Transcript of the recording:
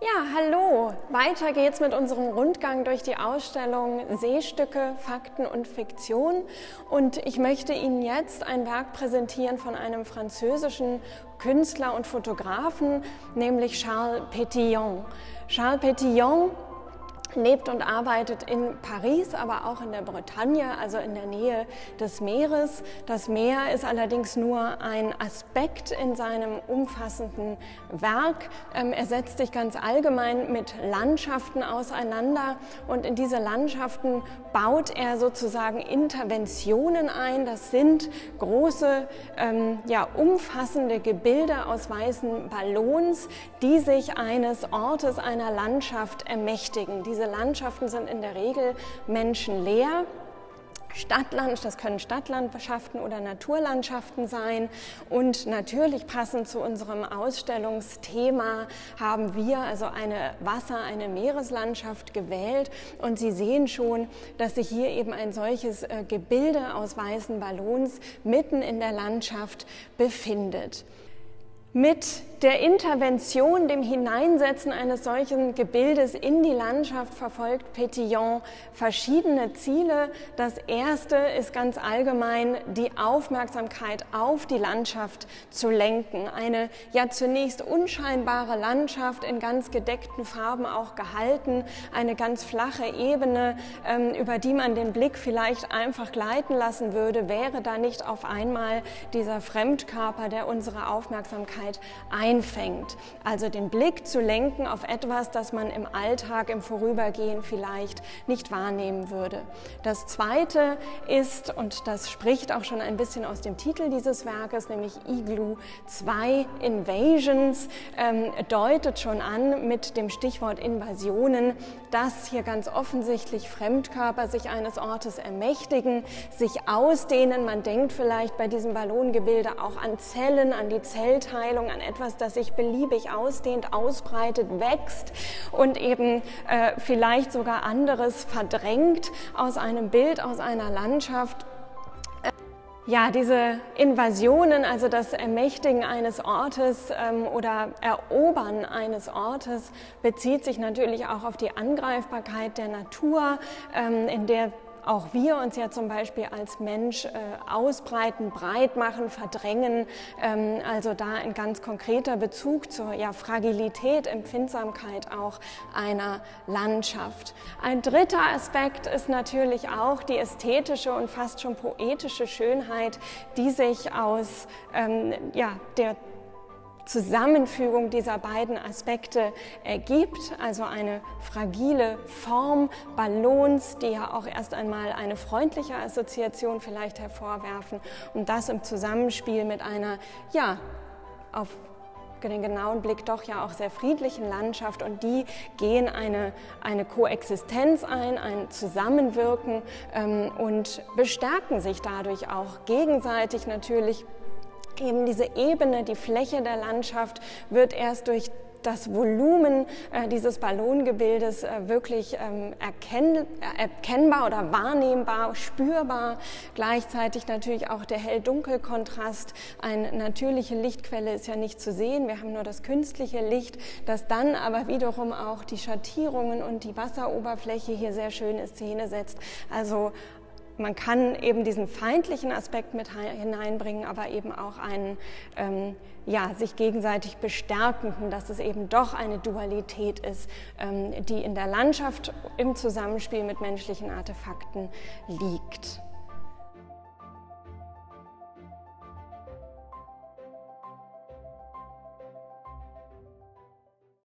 Ja, hallo. Weiter geht's mit unserem Rundgang durch die Ausstellung Seestücke, Fakten und Fiktion. Und ich möchte Ihnen jetzt ein Werk präsentieren von einem französischen Künstler und Fotografen, nämlich Charles Pétillon. Charles Pétillon lebt und arbeitet in Paris, aber auch in der Bretagne, also in der Nähe des Meeres. Das Meer ist allerdings nur ein Aspekt in seinem umfassenden Werk. Ähm, er setzt sich ganz allgemein mit Landschaften auseinander und in diese Landschaften baut er sozusagen Interventionen ein. Das sind große, ähm, ja, umfassende Gebilde aus weißen Ballons, die sich eines Ortes, einer Landschaft ermächtigen. Diese Landschaften sind in der Regel menschenleer. Stadtland, das können Stadtlandschaften oder Naturlandschaften sein. Und natürlich passend zu unserem Ausstellungsthema haben wir also eine Wasser-, eine Meereslandschaft gewählt. Und Sie sehen schon, dass sich hier eben ein solches äh, Gebilde aus weißen Ballons mitten in der Landschaft befindet. Mit der Intervention, dem Hineinsetzen eines solchen Gebildes in die Landschaft verfolgt Petillon verschiedene Ziele. Das erste ist ganz allgemein, die Aufmerksamkeit auf die Landschaft zu lenken. Eine ja zunächst unscheinbare Landschaft in ganz gedeckten Farben auch gehalten, eine ganz flache Ebene, ähm, über die man den Blick vielleicht einfach gleiten lassen würde, wäre da nicht auf einmal dieser Fremdkörper, der unsere Aufmerksamkeit ein einfängt. Also den Blick zu lenken auf etwas, das man im Alltag, im Vorübergehen vielleicht nicht wahrnehmen würde. Das Zweite ist, und das spricht auch schon ein bisschen aus dem Titel dieses Werkes, nämlich Igloo 2 Invasions, ähm, deutet schon an mit dem Stichwort Invasionen, dass hier ganz offensichtlich Fremdkörper sich eines Ortes ermächtigen, sich ausdehnen. Man denkt vielleicht bei diesem Ballongebilde auch an Zellen, an die Zellteilung, an etwas, das sich beliebig ausdehnt, ausbreitet, wächst und eben äh, vielleicht sogar anderes verdrängt aus einem Bild, aus einer Landschaft. Äh, ja, diese Invasionen, also das Ermächtigen eines Ortes ähm, oder Erobern eines Ortes, bezieht sich natürlich auch auf die Angreifbarkeit der Natur, ähm, in der auch wir uns ja zum Beispiel als Mensch äh, ausbreiten, breit machen, verdrängen. Ähm, also da ein ganz konkreter Bezug zur ja, Fragilität, Empfindsamkeit auch einer Landschaft. Ein dritter Aspekt ist natürlich auch die ästhetische und fast schon poetische Schönheit, die sich aus ähm, ja, der Zusammenfügung dieser beiden Aspekte ergibt, also eine fragile Form Ballons, die ja auch erst einmal eine freundliche Assoziation vielleicht hervorwerfen und das im Zusammenspiel mit einer, ja, auf den genauen Blick doch ja auch sehr friedlichen Landschaft und die gehen eine, eine Koexistenz ein, ein Zusammenwirken ähm, und bestärken sich dadurch auch gegenseitig natürlich eben diese Ebene, die Fläche der Landschaft wird erst durch das Volumen äh, dieses Ballongebildes äh, wirklich ähm, erkenn, äh, erkennbar oder wahrnehmbar, spürbar. Gleichzeitig natürlich auch der Hell-Dunkel-Kontrast. Eine natürliche Lichtquelle ist ja nicht zu sehen. Wir haben nur das künstliche Licht, das dann aber wiederum auch die Schattierungen und die Wasseroberfläche hier sehr schön in Szene setzt. Also man kann eben diesen feindlichen Aspekt mit hineinbringen, aber eben auch einen ähm, ja, sich gegenseitig bestärkenden, dass es eben doch eine Dualität ist, ähm, die in der Landschaft im Zusammenspiel mit menschlichen Artefakten liegt.